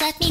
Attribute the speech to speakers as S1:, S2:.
S1: let me